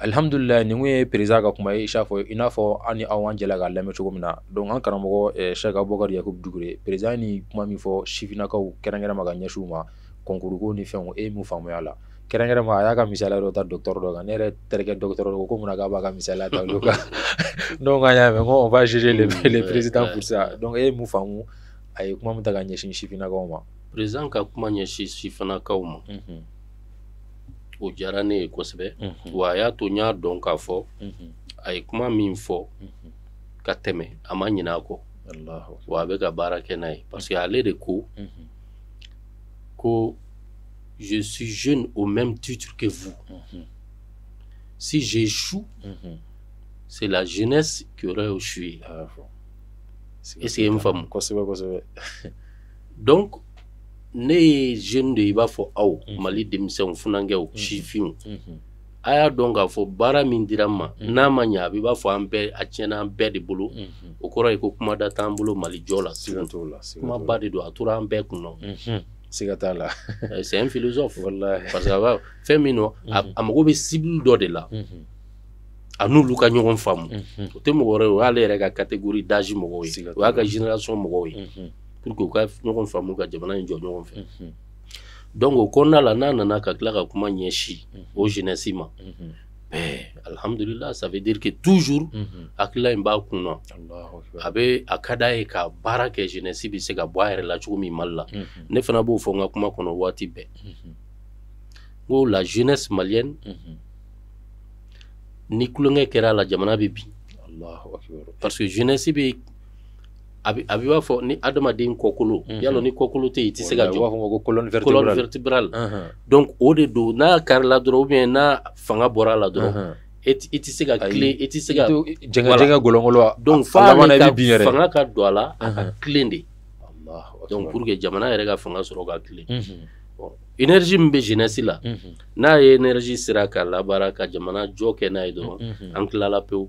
alhamdulilayi ni kun ye perezan ka kuma ye i n'a fɔ an ni aw an jɛla k'a lamɛn cogo min na donc an karamɔgɔ eh, bɔkari yakubu dugure perezan ni kuma min fɔ sifinakaw kɛrɛnkɛrɛnma ka ɲɛsiw ma kɔnkuruko ni fɛnw e eh, mu mun faamuya la ma a y'a ka misaliya dɔ ta dɔgɔtɔrɔ dɔ kan ne yɛrɛ terikɛ dɔgɔtɔrɔ dɔ ko muna na k'a b'a ka misaliya ta olu kan donc an y'a mɛn ko on va juger le, mm, le président pour ça donc e eh, mu mun faamu a ye kuma min ta ka ɲɛsin sifinnakaw ma président ka kuma ɲɛsin sifinnakaw ma mm -hmm. o diyara ne ye kosɛbɛ wa a y'a to n y'a dɔn k'a fɔ a ye min fɔ ka tɛmɛ a ma kɔ wa a bɛ ka parce que ale de ko ko je suis jeune au même titre que vous si j'échoue c'est la jeunesse qui aurait échoué est-ce que e bɛ faamu donc ne ye jeune de i b'a fɔ aw mali denmisɛnw funakɛw sifinw a y'a dɔn k'a fɔ baara min dira n ma n'a ma ɲa a b'i b'a fɔ an bɛɛ a tiɲɛna an bɛɛ de bolo o kɔrɔ ye ko kumada t'an bolo mali jɔ la ba de don a tora an bɛɛ kunna siga t'a la eh, c'est un philosophe parce que fɛn min nɔ a mago bɛ cible dɔ de la a n'olu ka ɲɔgɔn faamu o tɛ mɔgɔ wɛrɛ o y'ale yɛrɛ ka catégorie d'âge mɔgɔw ye o y'a ka génération mɔgɔw ye pour que n'a nana ka tila kuma ɲɛsi o jeunesse ma mhm. bɛɛ alhamdulilah ça veut dire que toujours hakilila in b'a kun a bɛ a ka ye ka baara kɛ jeunesse bɛ se ka bɔ a yɛrɛ la cogo min mali la ne fana b'o fɔ n ka kuma kɔnɔ waati bɛɛ ko la jeunesse malienne mhm. ni kulonkɛ kɛra a la jamana bɛ bin a b'i b'a fɔ ni adamaden kɔkolo mhm. yalɔ ni kɔkolo tɛ yen i tɛ se ka jɔ u donc o de don n'a karila dɔrɔn ubiyɛn n'a fanga bɔra a la dɔrɔn i tɛ se ka tile i tɛ se ka jɛngɛjɛngɛ gɔlɔngɔlɔ donc f'a ne ka fanga ka don a la a ka tilen de donc pour que jamana yɛrɛ ka fanga sɔrɔ ka tilen mhm. énergie min bɛ jeunesse la mhm. n'a ye énergie sera ka labaara ka jamana jɔ kɛ n'a ye dɔrɔn an tilala pewu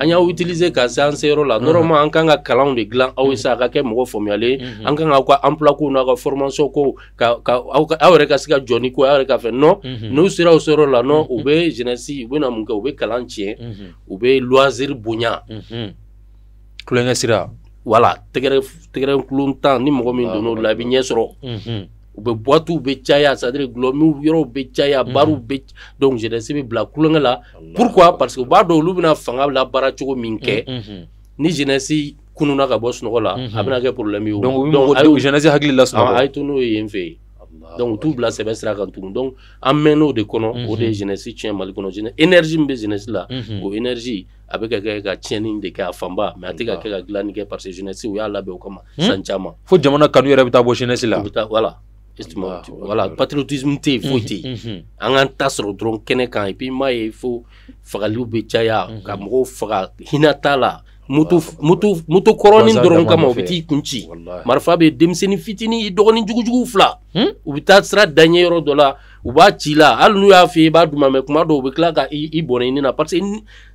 an y'aw utiliser ka se an seyɔrɔ la normalement mhm. an kan ka kalanw de dilan aw ye sa a ka kɛ mɔgɔ faamuyalen an kan ka aw ka emploi kow n'aw ka formation kow ka ka aw yɛrɛ ka se ka jɔ ni ko aw yɛrɛ ka fɛ non mhm. n'u sera aw seyɔrɔ la non u bɛ jeunesse u bɛ na mun kɛ u bɛ kalan tiɲɛ mhm. u bɛ loisir bonya kulonkɛ sira wala tɛgɛrɛ tɛgɛrɛ kulon tan ni mɔgɔ min ah, donn'o la i bɛ ɲɛ sɔrɔ u bɛ boîte bɛ caya c'est à dire gulɔmiw yɔrɔw bɛ caya mhm. baarw bɛ donc jeunesse bɛ bila kulonkɛ la pourquoi parce que u b'a dɔn olu bɛna fanga labaara cogo min kɛ mhm, mhm. ni jeunesse kununa ka bɔ sunɔgɔ la a bɛna problème ye o donc jeunesse hakili la sunɔgɔ a ye to n'o ye donc tout t'u bila sɛbɛ sira kan tugun donc an mɛnna o de kɔnɔ o de ye jeunesse tiɲɛ mali kɔnɔ énergie min bɛ jeunesse la o énergie avec bɛ gars kɛ ka tiɲɛni de kɛ a mais avec tɛ gars qui a dilanni kɛ parce que jeunesse u y'a labɛn o kama san caman fo jamana kanu yɛrɛ bɛ taa bɔ jeunesse la u bɛ taa voilà Justement, ah, patriotisme tɛ foyi tɛ an k'an ta sɔrɔ dɔrɔn kɛnɛ kan et m'a ye fo fagaliw be caya ka mɔgɔw faga hinɛ t'a la moto moto kɔrɔnin dɔrɔn kama u bɛ t'i kun ci marifa be denmisɛnnin fitini i dɔgɔni jugujugu fila hmm? u bɛ taa sira daɲɛ yɔrɔ dɔ la u b'a ci la hali n'u y'a fɔ i b'a dumamɛ ma dɔ u be tila ka i bɔnɛ i ni na parce que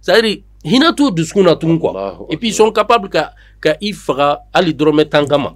c'est à dusukun na tugun quoi et puis ils sont capables ka ka i faga hali dɔrɔmɛ tan kama.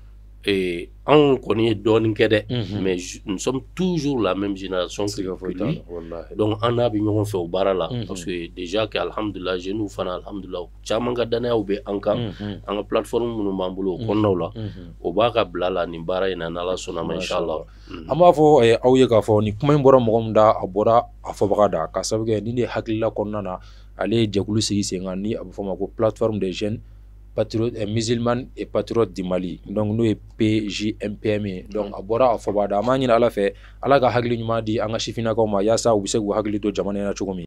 Et on connaît Don dɔɔnin mhm. mais nous sommes toujours la même génération que lui donc on a bien ɲɔgɔn fɛ o baara la parce que déjà que alihamudulila jeunes fana alihamudulila caman ka d'année au Bé, mhm. plateforme minnu b'an bolo o kɔnɔnaw la o b'a ka la nin baara in na n'Ala sɔnn'a ma inchallah mhm. Ama fo fɔ aw ye k'a fɔ nin kuma in bɔra mɔgɔ min da a bɔra na ale ye jɛkulu sigi sen ni a ma ko plateforme des jeunes patriote eh, musulman et patriote du mali donc n'o ye pjmpm ye donc a bɔra a fɔbada an b'a ɲini ala fɛ ala ka hakili ɲuman di an ka sifinnakaw ma yaasa u be se k'u hakili to jamana na cogo min